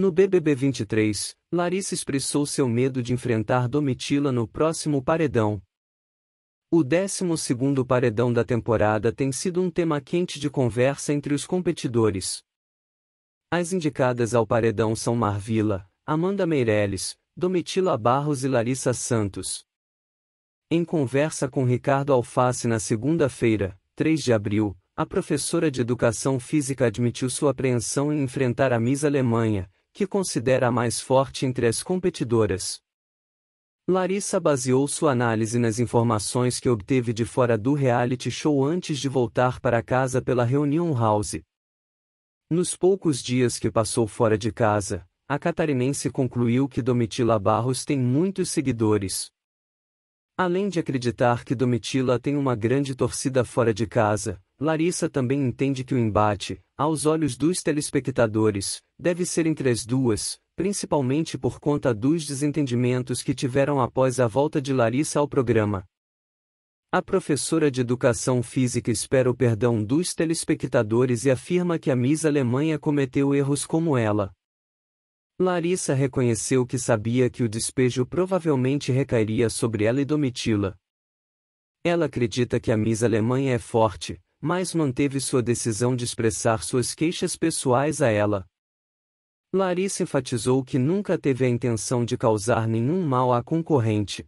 No BBB 23, Larissa expressou seu medo de enfrentar Domitila no próximo paredão. O 12 paredão da temporada tem sido um tema quente de conversa entre os competidores. As indicadas ao paredão são Marvila, Amanda Meirelles, Domitila Barros e Larissa Santos. Em conversa com Ricardo Alface na segunda-feira, 3 de abril, a professora de educação física admitiu sua apreensão em enfrentar a Miss Alemanha, que considera a mais forte entre as competidoras. Larissa baseou sua análise nas informações que obteve de fora do reality show antes de voltar para casa pela reunião House. Nos poucos dias que passou fora de casa, a catarinense concluiu que Domitila Barros tem muitos seguidores. Além de acreditar que Domitila tem uma grande torcida fora de casa, Larissa também entende que o embate, aos olhos dos telespectadores, deve ser entre as duas, principalmente por conta dos desentendimentos que tiveram após a volta de Larissa ao programa. A professora de educação física espera o perdão dos telespectadores e afirma que a Miss Alemanha cometeu erros como ela. Larissa reconheceu que sabia que o despejo provavelmente recairia sobre ela e Domitila. Ela acredita que a Miss Alemanha é forte, mas manteve sua decisão de expressar suas queixas pessoais a ela. Larissa enfatizou que nunca teve a intenção de causar nenhum mal à concorrente,